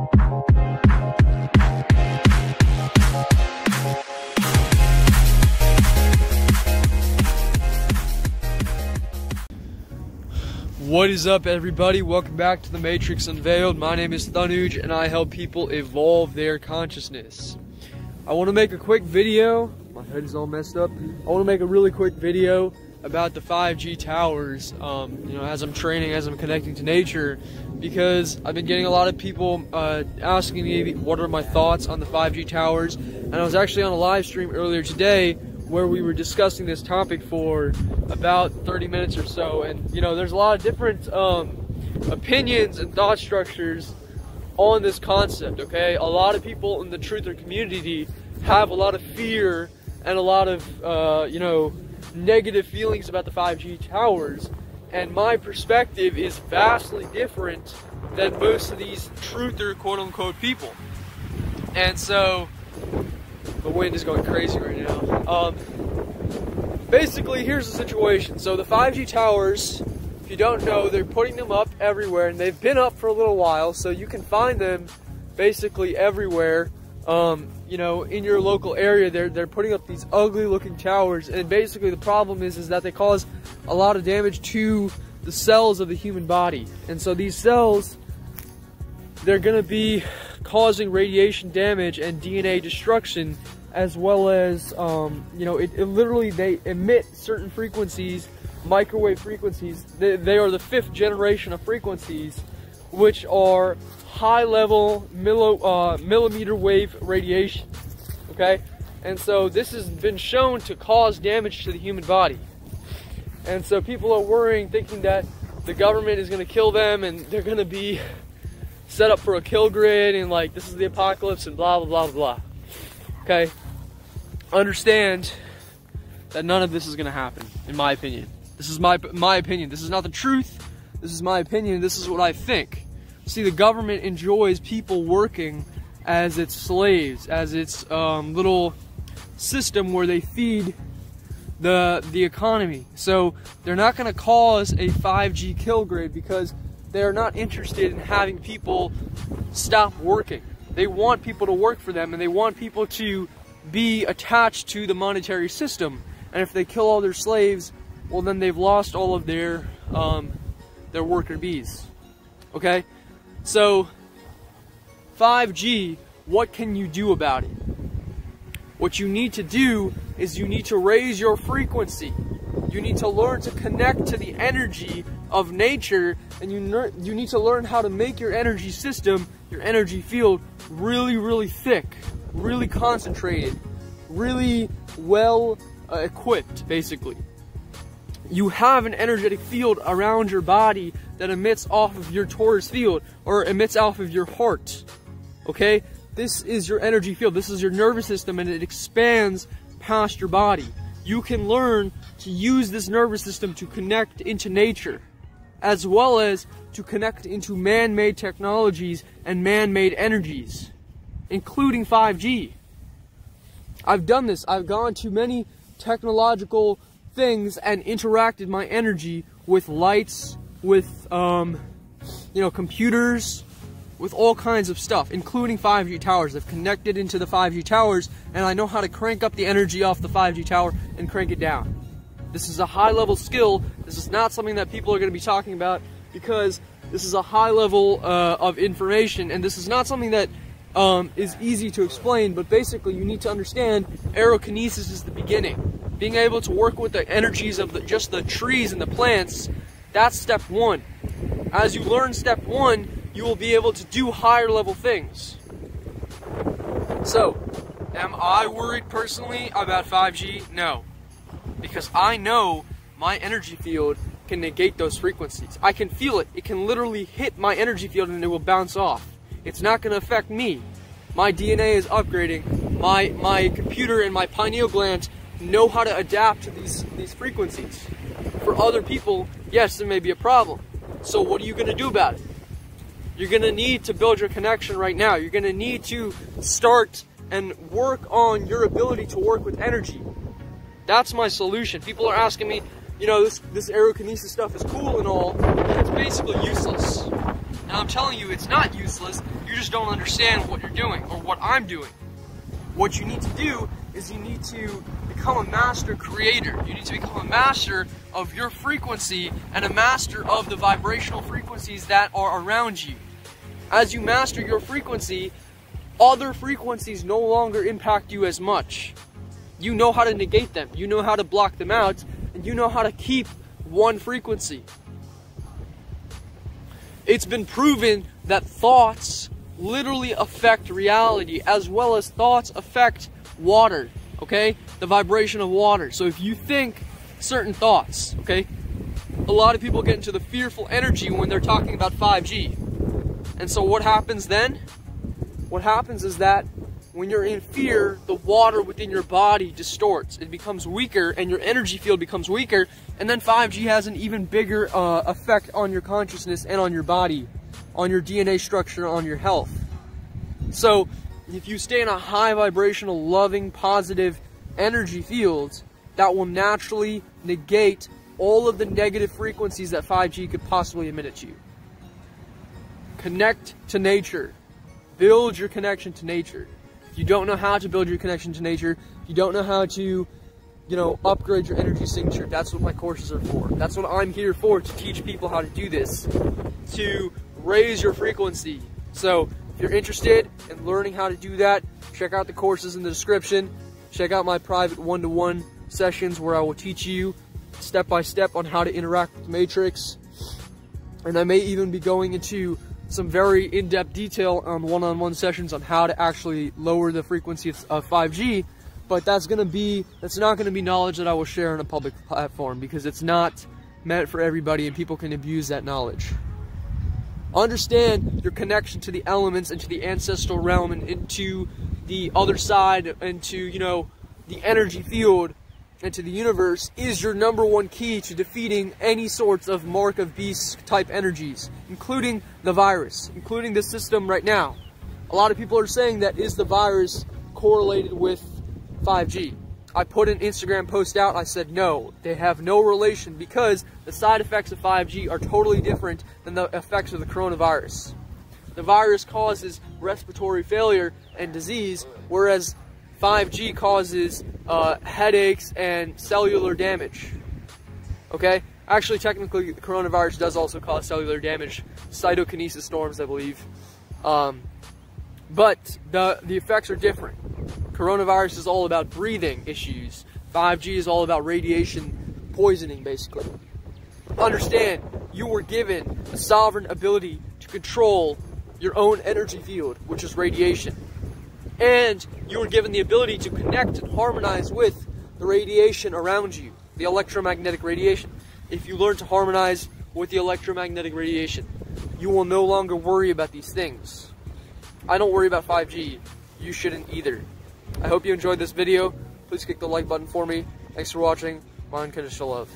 What is up, everybody? Welcome back to the Matrix Unveiled. My name is Tanuj, and I help people evolve their consciousness. I want to make a quick video. My head is all messed up. I want to make a really quick video about the 5G towers. Um, you know, as I'm training, as I'm connecting to nature, because I've been getting a lot of people uh, asking me what are my thoughts on the 5G towers. And I was actually on a live stream earlier today where we were discussing this topic for about 30 minutes or so. And, you know, there's a lot of different um, opinions and thought structures on this concept, okay? A lot of people in the truther community have a lot of fear and a lot of, uh, you know, negative feelings about the 5G towers. And my perspective is vastly different than most of these truther quote unquote people. And so, the wind is going crazy right now. Um, basically, here's the situation. So the 5G towers, if you don't know, they're putting them up everywhere, and they've been up for a little while, so you can find them basically everywhere. Um, you know, in your local area, they're they're putting up these ugly-looking towers, and basically the problem is is that they cause a lot of damage to the cells of the human body, and so these cells, they're gonna be causing radiation damage and DNA destruction, as well as, um, you know, it, it, literally, they emit certain frequencies, microwave frequencies. They, they are the fifth generation of frequencies, which are high level millo, uh, millimeter wave radiation, okay? And so this has been shown to cause damage to the human body. And so people are worrying, thinking that the government is going to kill them and they're going to be set up for a kill grid and like this is the apocalypse and blah blah blah blah. Okay? Understand that none of this is gonna happen, in my opinion. This is my my opinion. This is not the truth. This is my opinion. This is what I think. See, the government enjoys people working as its slaves, as its um, little system where they feed the the economy. So they're not going to cause a 5G kill grid because they're not interested in having people stop working. They want people to work for them and they want people to be attached to the monetary system. And if they kill all their slaves, well then they've lost all of their um, their worker bees. Okay? So 5G, what can you do about it? What you need to do is you need to raise your frequency. You need to learn to connect to the energy of nature and you, you need to learn how to make your energy system, your energy field, really, really thick, really concentrated, really well uh, equipped, basically. You have an energetic field around your body that emits off of your torus field or emits off of your heart. Okay? This is your energy field. This is your nervous system and it expands past your body. You can learn to use this nervous system to connect into nature as well as to connect into man-made technologies and man-made energies, including 5G. I've done this. I've gone to many technological things and interacted my energy with lights, with, um, you know, computers, with all kinds of stuff, including 5G towers. I've connected into the 5G towers, and I know how to crank up the energy off the 5G tower and crank it down. This is a high level skill. This is not something that people are going to be talking about because this is a high level uh, of information and this is not something that um, is easy to explain, but basically you need to understand aerokinesis is the beginning. Being able to work with the energies of the, just the trees and the plants, that's step one. As you learn step one, you will be able to do higher level things. So, am I worried personally about 5G? No because I know my energy field can negate those frequencies. I can feel it. It can literally hit my energy field and it will bounce off. It's not going to affect me. My DNA is upgrading. My my computer and my pineal gland know how to adapt to these these frequencies. For other people, yes, it may be a problem. So what are you going to do about it? You're going to need to build your connection right now. You're going to need to start and work on your ability to work with energy. That's my solution. People are asking me, you know, this, this aerokinesis stuff is cool and all, but it's basically useless. And I'm telling you, it's not useless. You just don't understand what you're doing or what I'm doing. What you need to do is you need to become a master creator. You need to become a master of your frequency and a master of the vibrational frequencies that are around you. As you master your frequency, other frequencies no longer impact you as much. You know how to negate them, you know how to block them out, and you know how to keep one frequency. It's been proven that thoughts literally affect reality as well as thoughts affect water, okay? The vibration of water. So if you think certain thoughts, okay? A lot of people get into the fearful energy when they're talking about 5G. And so what happens then? What happens is that when you're in fear, the water within your body distorts. It becomes weaker and your energy field becomes weaker. And then 5G has an even bigger uh, effect on your consciousness and on your body, on your DNA structure, on your health. So if you stay in a high vibrational, loving, positive energy field, that will naturally negate all of the negative frequencies that 5G could possibly emit at you. Connect to nature. Build your connection to nature. If you don't know how to build your connection to nature, if you don't know how to, you know, upgrade your energy signature, that's what my courses are for. That's what I'm here for, to teach people how to do this, to raise your frequency. So you're interested in learning how to do that, check out the courses in the description. Check out my private one-to-one -one sessions where I will teach you step by step on how to interact with Matrix. And I may even be going into some very in-depth detail on one-on-one sessions on how to actually lower the frequency of 5G, but that's going to be that's not going to be knowledge that I will share on a public platform because it's not meant for everybody and people can abuse that knowledge. Understand your connection to the elements and to the ancestral realm and into the other side into, you know, the energy field and to the universe is your number one key to defeating any sorts of mark of beast type energies, including the virus, including the system right now. A lot of people are saying that is the virus correlated with 5G. I put an Instagram post out, I said no, they have no relation because the side effects of 5G are totally different than the effects of the coronavirus. The virus causes respiratory failure and disease, whereas 5G causes uh, headaches and cellular damage. Okay? Actually, technically, the coronavirus does also cause cellular damage. Cytokinesis storms, I believe. Um, but the, the effects are different. Coronavirus is all about breathing issues. 5G is all about radiation poisoning, basically. Understand, you were given a sovereign ability to control your own energy field, which is radiation and you were given the ability to connect and harmonize with the radiation around you, the electromagnetic radiation. If you learn to harmonize with the electromagnetic radiation, you will no longer worry about these things. I don't worry about 5G. You shouldn't either. I hope you enjoyed this video. Please click the like button for me. Thanks for watching. My unconditional love.